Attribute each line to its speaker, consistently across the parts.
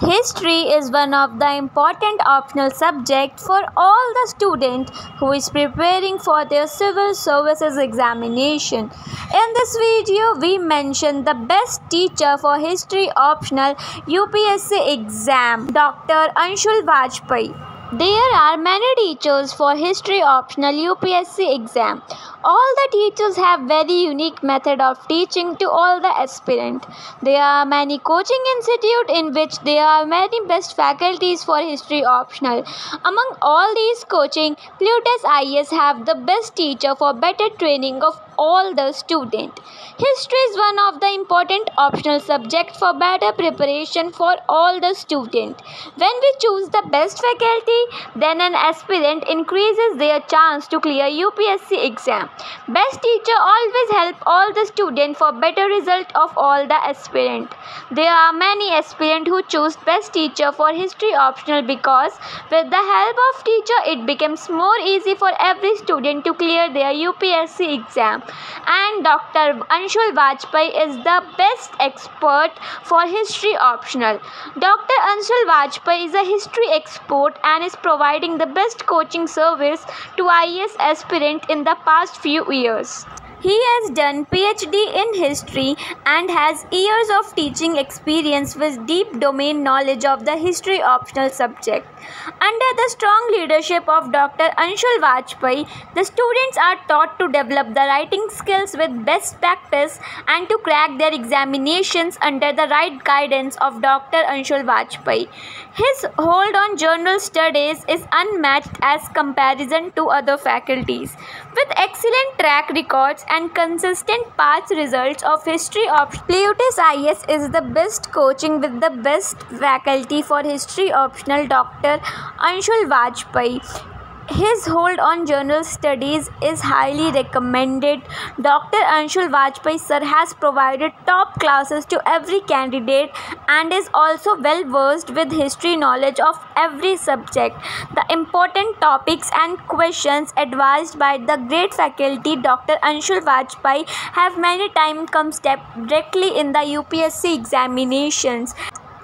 Speaker 1: History is one of the important optional subject for all the student who is preparing for their civil services examination. In this video, we mention the best teacher for history optional UPSC exam, Dr. Anshul Bajpai. There are many teachers for history optional UPSC exam. All the teachers have very unique method of teaching to all the aspirant. There are many coaching institute in which there are many best faculties for history optional. Among all these coaching, Plutus IAS have the best teacher for better training of all the student. History is one of the important optional subject for better preparation for all the student. When we choose the best faculty, then an aspirant increases their chance to clear UPSC exam. Best teacher always help all the student for better result of all the aspirant. There are many aspirant who choose best teacher for history optional because with the help of teacher it becomes more easy for every student to clear their UPSC exam and Dr. Anshul Bajpai is the best expert for history optional. Dr. Anshul Bajpai is a history expert and is providing the best coaching service to IAS aspirant in the past few years. He has done PhD in history and has years of teaching experience with deep domain knowledge of the history optional subject. Under the strong leadership of Dr. Anshul Bajpai, the students are taught to develop the writing skills with best practice and to crack their examinations under the right guidance of Dr. Anshul Bajpai. His hold on General Studies is unmatched as comparison to other faculties. With excellent track records and consistent past results of history of Plutus IAS is the best coaching with the best faculty for history optional Dr. Anshul Bajpai his hold on General Studies is highly recommended. Dr. Anshul Bajpai sir has provided top classes to every candidate and is also well versed with history knowledge of every subject. The important topics and questions advised by the great faculty Dr. Anshul Bajpai have many times come step directly in the UPSC examinations.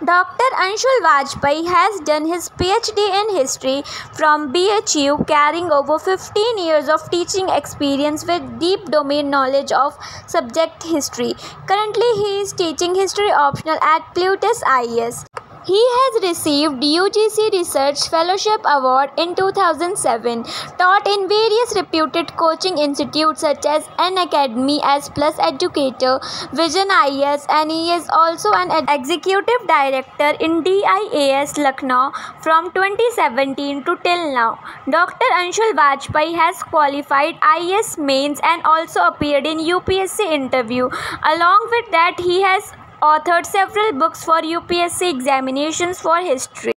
Speaker 1: Dr. Anshul Bajpai has done his PhD in history from BHU, carrying over 15 years of teaching experience with deep domain knowledge of subject history. Currently, he is teaching history optional at Plutus IAS. He has received UGC Research Fellowship Award in 2007, taught in various reputed coaching institutes such as N Unacademy as Plus Educator, Vision IAS, and he is also an executive director in DIAS Lucknow from 2017 to till now. Dr. Anshul Bajpai has qualified IS mains and also appeared in UPSC interview. Along with that, he has authored several books for UPSC examinations for history.